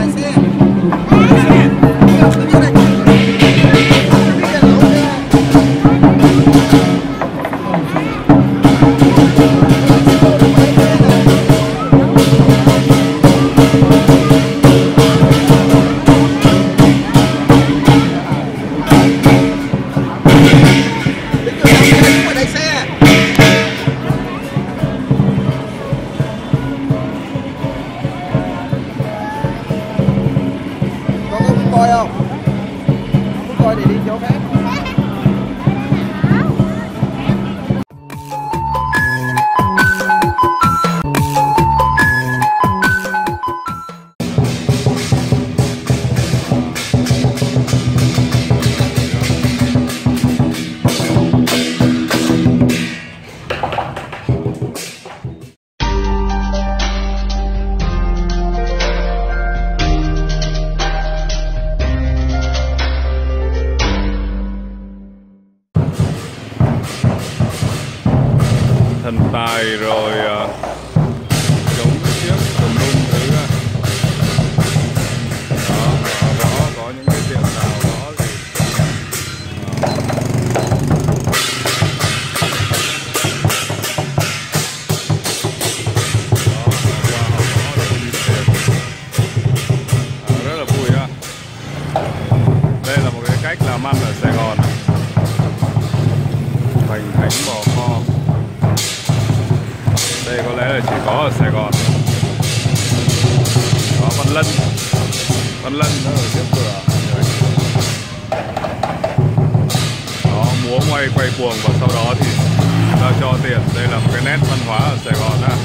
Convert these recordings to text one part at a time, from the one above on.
感谢。Thần tài rồi giống chống chiếc tùm lum thứ đó rõ có những cái tiệm nào đó thì đó, qua họ rõ rồi đi. À, rất là vui ha đây là một cái cách làm ăn ở xe ở Sài Gòn. Có Văn Lân. Văn Lân nó ở trước cửa đó múa ngoay quay cuồng và sau đó thì ta cho tiền. Đây là một cái nét văn hóa ở Sài Gòn ha.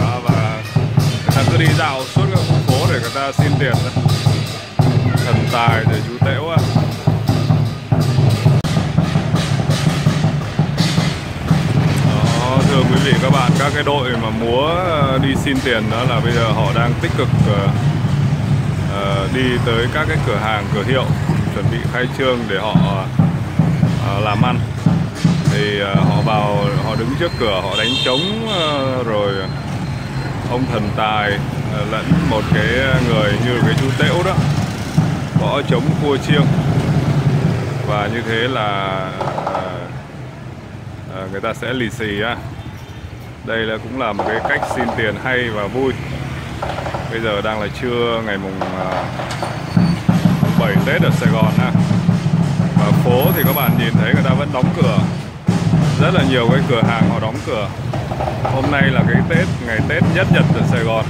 Đó, và người ta cứ đi dạo suốt các khu phố để người ta xin tiền đó. thần tài rồi chú tễu á. Vị các bạn, các cái đội mà múa ờ, đi xin tiền đó là bây giờ họ đang tích cực ờ, ờ, đi tới các cái cửa hàng, cửa hiệu, chuẩn bị khai trương để họ làm ăn. Thì họ vào, họ đứng trước cửa, họ đánh trống rồi ông thần tài lẫn một cái người như cái chú tễu đó gõ trống cua chiêng. Và như thế là người ta sẽ lì xì á đây là cũng là một cái cách xin tiền hay và vui. Bây giờ đang là trưa ngày mùng à, bảy 7 Tết ở Sài Gòn ha. Và phố thì các bạn nhìn thấy người ta vẫn đóng cửa. Rất là nhiều cái cửa hàng họ đóng cửa. Hôm nay là cái Tết ngày Tết nhất nhật ở Sài Gòn.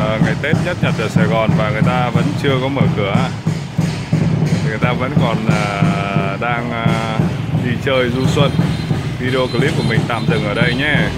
À, ngày Tết nhất nhật ở Sài Gòn và người ta vẫn chưa có mở cửa. Thì người ta vẫn còn à, đang à, đi chơi du xuân video clip của mình tạm dừng ở đây nhé.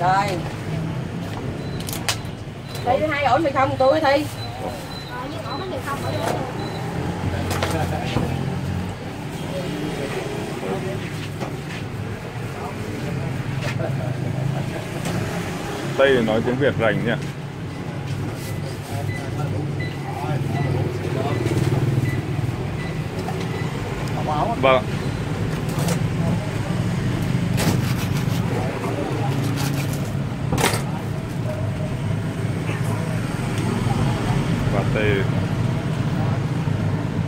Rồi Thi hai ổ thì không? Tôi Thi. Rồi nhưng ổ bánh mì không ở đây Tây nói tiếng Việt rành nhỉ? Vâng Và tây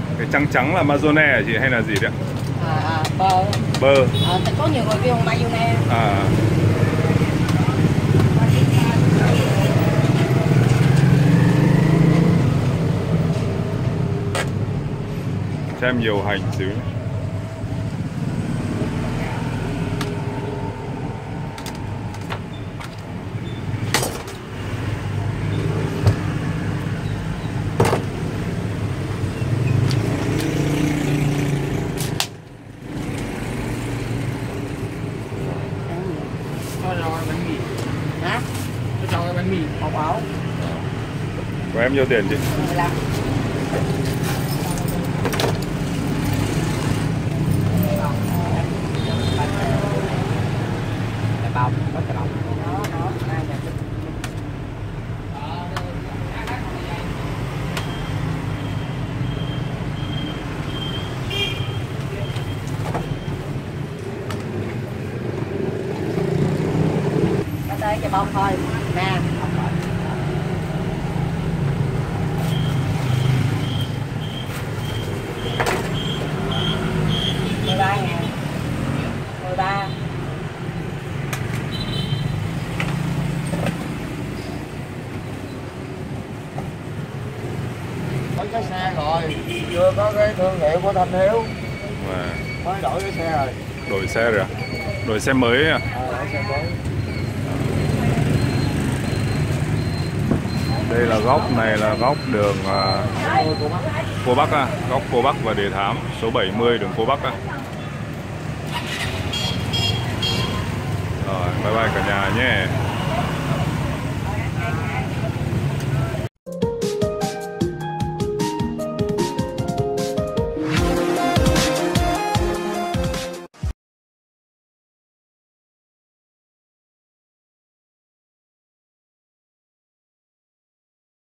Cái trắng trắng là Mazone hả chị? Hay là gì đấy? Ạ? à, à, Bơ. Bơ. À, Có nhiều người kêu mayonnaise À. Cho em nhiều hành xíu nhé. Thôi rồi, bánh mì. Hả? Tôi cho cái bánh mì. Một ổ Của em nhiêu tiền chị? 15 Cái bông, có cái bông. Tới cái bông thôi Nè rồi. Chưa có cái thương hiệu của Thanh Hiếu. Và Mới đổi cái xe rồi. đổi xe rồi à? Đổi xe mới à? À, đổi xe mới. Đây là góc này là góc đường à, cô bác. Cô Bắc à, góc Cô Bắc và Đề Thám, số 70 đường Cô Bắc à. Rồi, bye bye cả nhà nhé.